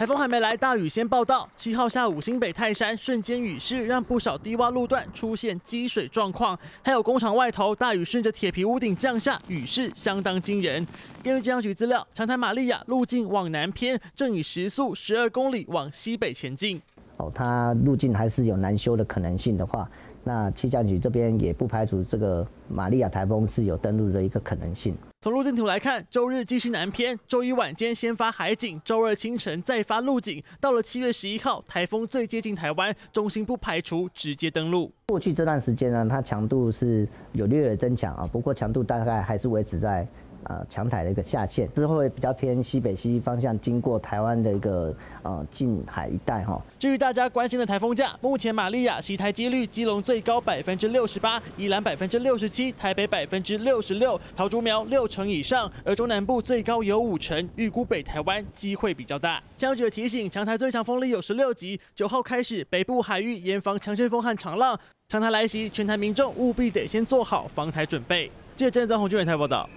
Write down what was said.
台风还没来，大雨先报道。七号下午，新北泰山瞬间雨势，让不少低洼路段出现积水状况，还有工厂外头大雨顺着铁皮屋顶降下，雨势相当惊人。根据气象局资料，强台玛利亚路径往南偏，正以时速十二公里往西北前进。哦，它路径还是有难修的可能性的话，那气象局这边也不排除这个玛利亚台风是有登陆的一个可能性。从路径图来看，周日继续南偏，周一晚间先发海警，周二清晨再发陆警，到了七月十一号，台风最接近台湾，中心不排除直接登陆。过去这段时间呢，它强度是有略略增强啊，不过强度大概还是维持在。呃，强台的一个下线之后会比较偏西北西方向，经过台湾的一个呃近海一带哈。至于大家关心的台风价，目前玛利亚袭台几率，基隆最高百分之六十八，宜兰百分之六十七，台北百分之六十六，桃竹苗六成以上，而中南部最高有五成，预估北台湾机会比较大。气象局提醒，强台最强风力有十六级，九号开始北部海域严防强阵风和长浪，强台来袭，全台民众务必得先做好防台准备。记者郑增宏、军伟台报道。